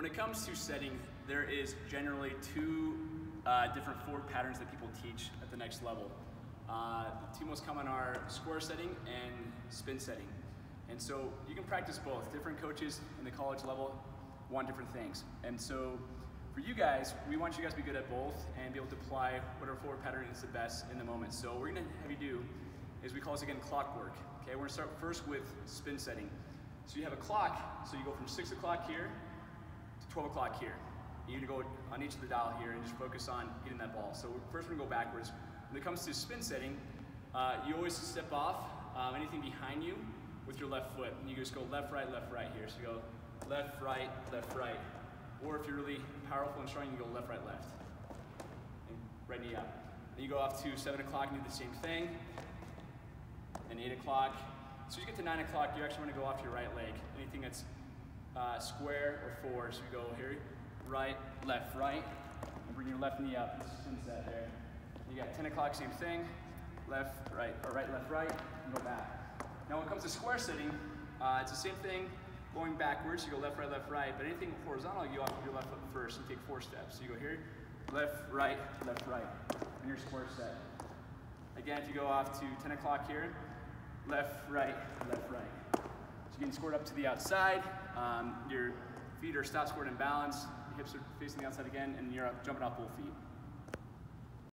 When it comes to setting, there is generally two uh, different forward patterns that people teach at the next level. Uh, the two most common are square setting and spin setting. And so you can practice both. Different coaches in the college level want different things. And so for you guys, we want you guys to be good at both and be able to apply whatever forward pattern is the best in the moment. So what we're gonna have you do is we call this again clockwork. Okay, we're gonna start first with spin setting. So you have a clock, so you go from six o'clock here 12 o'clock here. You need to go on each of the dial here and just focus on getting that ball. So first we're gonna go backwards. When it comes to spin setting, uh, you always step off um, anything behind you with your left foot. And you just go left, right, left, right here. So you go left, right, left, right. Or if you're really powerful and strong, you go left, right, left. And right knee up. Then you go off to seven o'clock and do the same thing. Then eight o'clock. So you get to nine o'clock, you actually want to go off your right leg. Anything that's uh, square or four. So you go here, right, left, right, and bring your left knee up. Spin set there. You got 10 o'clock, same thing. Left, right, or right, left, right, and go back. Now when it comes to square setting, uh, it's the same thing going backwards. You go left, right, left, right. But anything horizontal, you off your left foot first and take four steps. So you go here, left, right, left, right, and your square set. Again, if you go off to 10 o'clock here, left, right, left, right. You're scored up to the outside. Um, your feet are stop scored in balance. Hips are facing the outside again, and you're up, jumping off both feet.